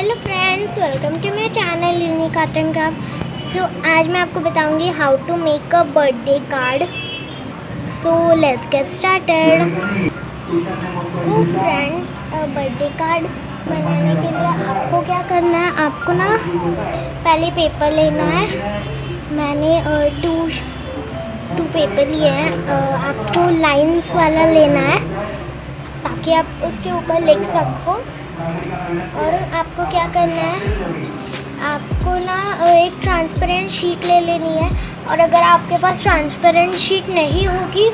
Hello friends welcome to my channel unique art and craft so आज मैं आपको बताऊँगी how to make a birthday card so let's get started तो friend birthday card बनाने के लिए आपको क्या करना है? आपको ना पहले पेपर लेना है. मैंने टू टू पेपर लिए हैं. आपको लाइंस वाला लेना है ताकि आप उसके ऊपर लिख सको। और आपको क्या करना है? आपको ना एक ट्रांसपेरेंट शीट ले लेनी है। और अगर आपके पास ट्रांसपेरेंट शीट नहीं होगी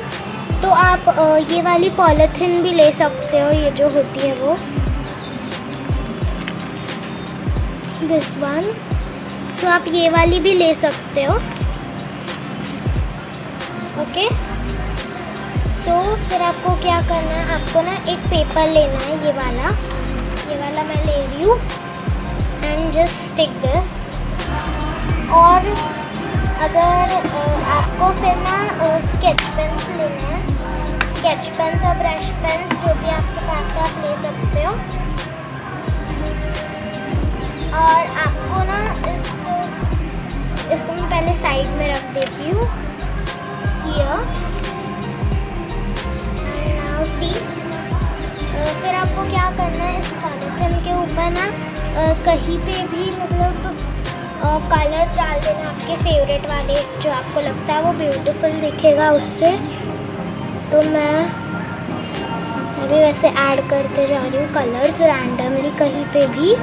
तो आप ये वाली पॉलीथीन भी ले सकते हो, ये जो होती है वो। दिस वन सो आप ये वाली भी ले सकते हो। ओके? तो फिर आपको क्या करना है? आपको ना एक पेपर लेना है, ये वाला। ये वाला मैं ले रही हूँ। एंड जस्ट टेक दिस और अगर आपको फिर ना स्केच पेन्स लेना है। स्केच पेन्स और ब्रश पेन्स जो भी आपके पास आप ले सकते हो। और आपको ना इसको इसको मैं पहले साइड में रख देती हूँ। पॉलीथीन ना कहीं पे भी मतलब कलर डाल देना आपके फेवरेट वाले। जो आपको लगता है वो ब्यूटीफुल दिखेगा उससे। तो मैं अभी वैसे ऐड करते जा रही हूँ कलर्स रैंडमली कहीं पे भी।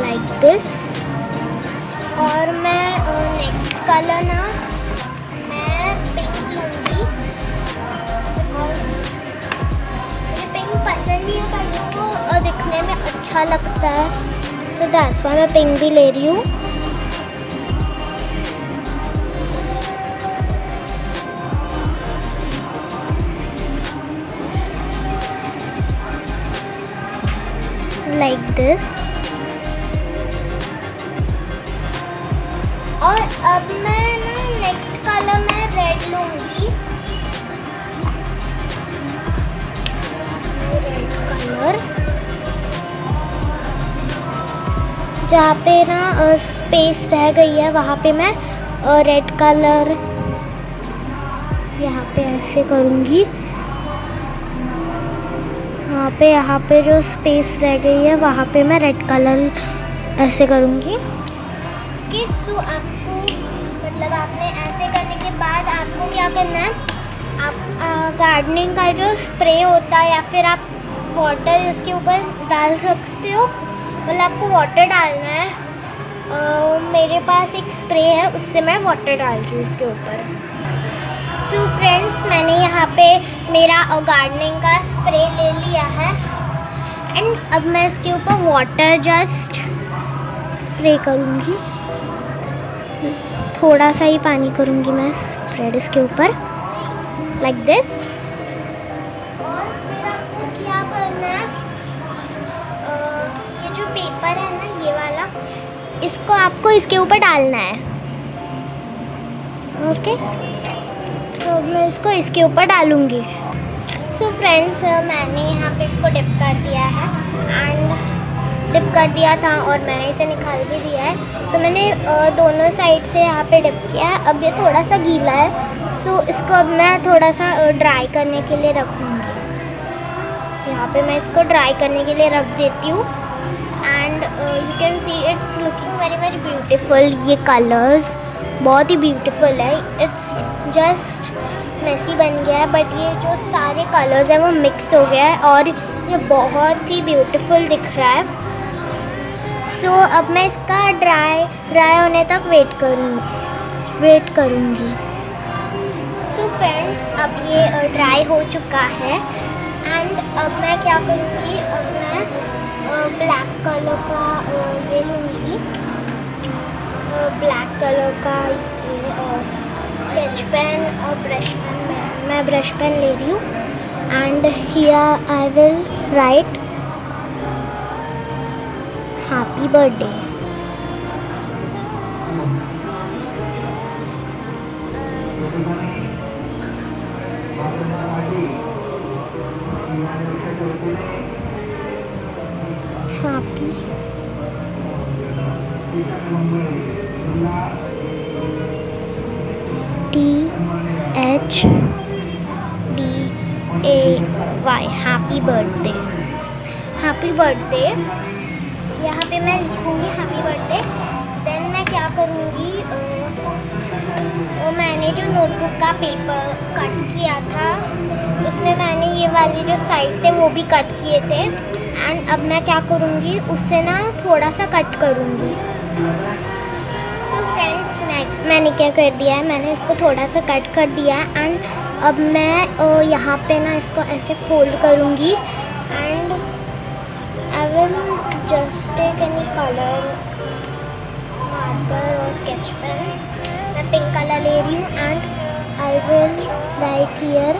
लाइक like दिस और मैं नेक्स्ट कलर ना दिखने में अच्छा लगता है। तो दैट्स वाई मैं पिंक भी ले रही हूँ। Like this. जहाँ पे ना स्पेस रह गई है, वहाँ पे मैं रेड कलर यहाँ पे ऐसे करूँगी। यहाँ पे यहाँ पे जो स्पेस रह गई है, वहाँ पे मैं रेड कलर ऐसे करूँगी। कि सो आपको मतलब आपने ऐसे करने के बाद आपको क्या करना है? आप गार्डनिंग का जो स्प्रे होता है या फिर आप वाटर इसके ऊपर डाल सकते हो। मतलब आपको वाटर डालना है। आ, मेरे पास एक स्प्रे है उससे मैं वाटर डाल रही हूँ इसके ऊपर। सो फ्रेंड्स मैंने यहाँ पे मेरा गार्डनिंग का स्प्रे ले लिया है। एंड अब मैं इसके ऊपर वाटर जस्ट स्प्रे करूँगी। थोड़ा सा ही पानी करूँगी मैं स्प्रेड इसके ऊपर। लाइक दिस इसको आपको इसके ऊपर डालना है। ओके तो मैं इसको इसके ऊपर डालूँगी। सो फ्रेंड्स मैंने यहाँ पे इसको डिप कर दिया है। एंड डिप कर दिया था और मैंने इसे निकाल भी दिया है। तो मैंने दोनों साइड से यहाँ पे डिप किया है। अब ये थोड़ा सा गीला है। सो इसको अब मैं थोड़ा सा ड्राई करने के लिए रखूँगी। यहाँ पे मैं इसको ड्राई करने के लिए रख देती हूँ। And you can see it's looking very very beautiful ये कलर्स बहुत ही ब्यूटीफुल है. इट्स जस्ट मैसी बन गया है बट ये जो सारे कलर्स हैं वो मिक्स हो गया है और ये बहुत ही ब्यूटीफुल दिख रहा है. सो so, अब मैं इसका ड्राई ड्राई होने तक वेट करूँगी. वेट करूँगी. तो फ्रेंड्स अब ये ड्राई हो चुका है. एंड अब मैं क्या करूँगी? अब मैं ब्लैक कलर का ये लूँगी। ब्लैक कलर का स्केच पेन और ब्रश पेन मैं ब्रश पेन ले रही हूँ। And here I will write happy birthday D H D A Y. Happy birthday happy birthday यहाँ पे मैं लिखूँगी हैप्पी बर्थडे देन मैं क्या करूँगी? वो मैंने जो नोटबुक का पेपर कट किया था, उसमें मैंने ये वाली जो साइड थे, वो भी कट किए थे। एंड अब मैं क्या करूँगी? उससे ना थोड़ा सा कट करूँगी। तो फ्रेंड्स नेक्स्ट मैंने क्या कर दिया है? मैंने इसको थोड़ा सा कट कर दिया है। एंड अब मैं यहाँ पे ना इसको ऐसे फोल्ड करूँगी। And I will just take any colour marker और स्केच पेन मैं पिंक कलर ले रही हूँ। And I will write here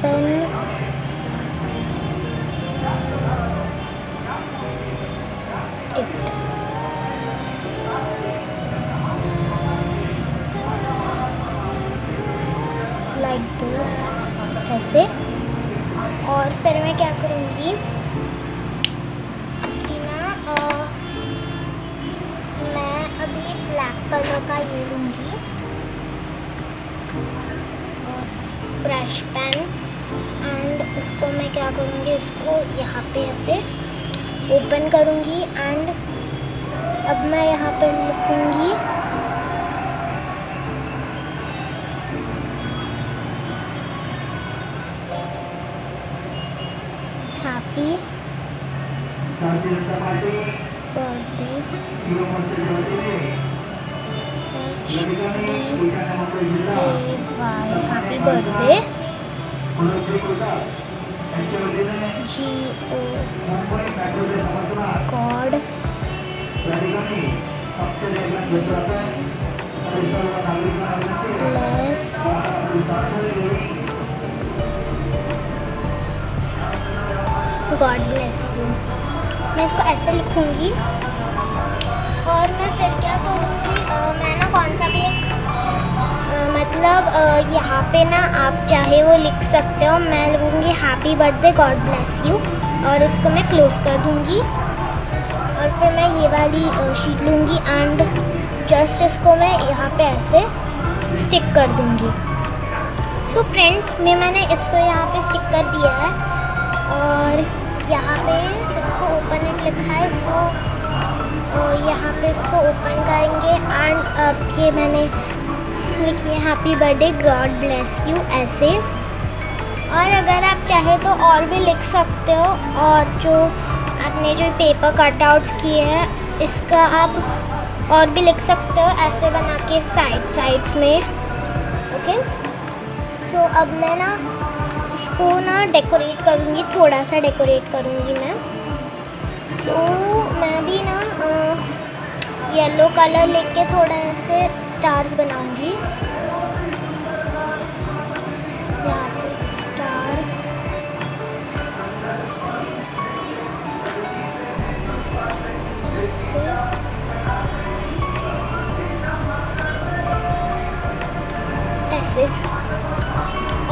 open ऐसे और फिर मैं क्या करूँगी कि ना मैं अभी ब्लैक कलर का ये लूँगी ब्रश पेन इसको मैं क्या करूँगी? इसको यहाँ पे ऐसे ओपन करूँगी एंड अब मैं यहाँ पर लिखूँगी। Happy birthday. Happy birthday. God God bless you मैं इसको ऐसे लिखूँगी। और मैं फिर क्या करूँगी? मतलब यहाँ पे ना आप चाहे वो लिख सकते हो, मैं लिखूँगी happy birthday God bless you और इसको मैं क्लोज कर दूँगी। और फिर मैं ये वाली शीट लूँगी एंड जस्ट इसको मैं यहाँ पे ऐसे स्टिक कर दूँगी। सो फ्रेंड्स मैं, मैंने इसको यहाँ पे स्टिक कर दिया है, और यहाँ पे इसको ओपन एंड लिखा है तो यहाँ पे इसको ओपन करेंगे एंड अब ये मैंने लिखी है happy birthday God bless you ऐसे। और अगर आप चाहे तो और भी लिख सकते हो, और जो आपने जो पेपर कटआउट्स किए हैं, इसका आप और भी लिख सकते हो, ऐसे बना के साइड साइड्स में। ओके सो अब मैं ना इसको ना डेकोरेट करूँगी, थोड़ा सा डेकोरेट करूँगी मैं। तो मैं भी ना येलो कलर लेके थोड़ा ऐसे स्टार्स बनाऊँगी। स्टार ऐसे।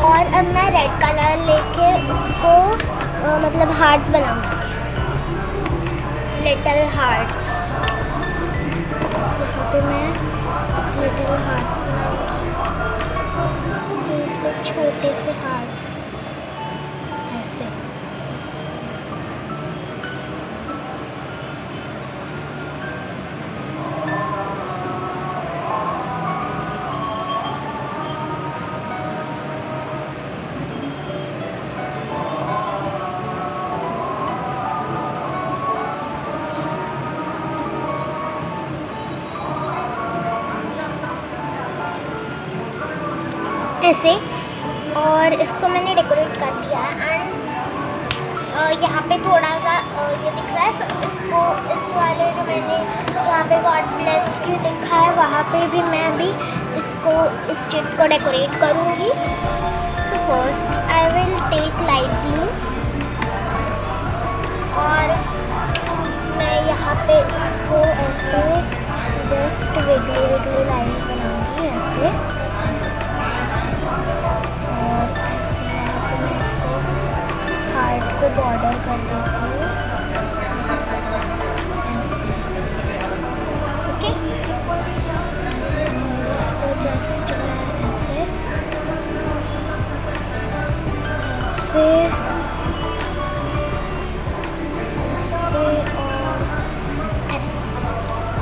और अब मैं रेड कलर लेके उसको मतलब हार्ट्स बनाऊँगी। लिटल हार्ट्स यहाँ पे मैं लिटिल हार्ट्स बनाऊँगी। छोटे से हार्ट्स ऐसे और इसको मैंने डेकोरेट कर दिया एंड यहाँ पे थोड़ा सा ये दिख रहा है सो इसको, इस वाले जो मैंने, यहाँ पे गॉड ब्लेस यू लिखा है, वहाँ पे भी मैं भी इसको, इस चिट को डेकोरेट करूँगी। तो first I will take light blue और मैं यहाँ पे इसको ऐसे जस्ट विगली विगली लाइन बनाऊँगी, ऐसे। को बॉर्डर कर देती हूँ। ओके इसको जस्ट ऐसे ऐसे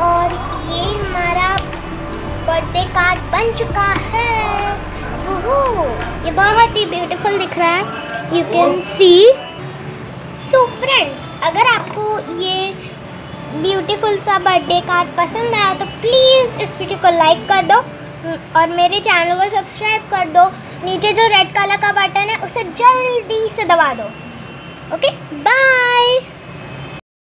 और ये हमारा बर्थडे कार्ड बन चुका है। ये बहुत ही ब्यूटीफुल दिख रहा है। You can see so friends अगर आपको ये ब्यूटीफुल सा बर्थडे कार्ड पसंद आया तो प्लीज़ इस वीडियो को लाइक कर दो और मेरे चैनल को सब्सक्राइब कर दो। नीचे जो रेड कलर का बटन है, उसे जल्दी से दबा दो। Okay bye